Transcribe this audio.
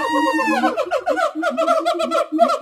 Oh, my God.